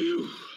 you.